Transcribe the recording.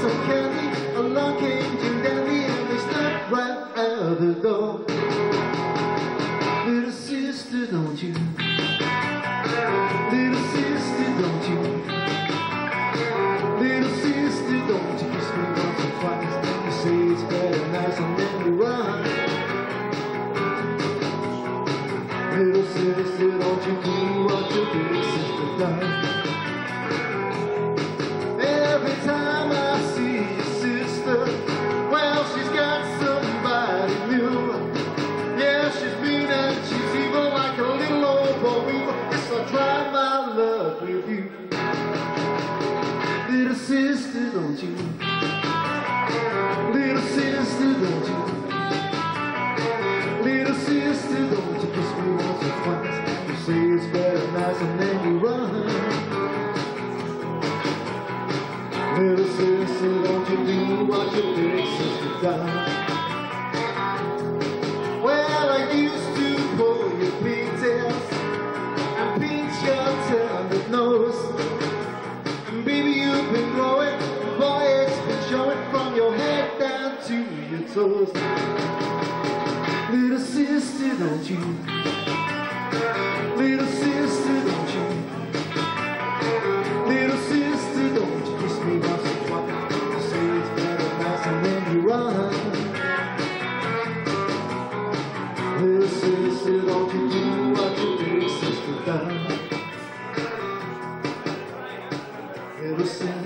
some candy, along came Jim Dandy, and they stopped right out the door. Little sister, don't you? Little sister, don't you? Little sister, don't you kiss me once or twice? You say it's very nice and then with you. Little sister, don't you? Little sister, don't you? Little sister, don't you kiss me once or twice? You say it's very nice and then you run. Little sister, toes. Little sister, don't you? Little sister, don't you? Little sister, don't you kiss me once or twice? You say it's very nice and then you run. Little sister, don't you do what your big sister does? Little sister.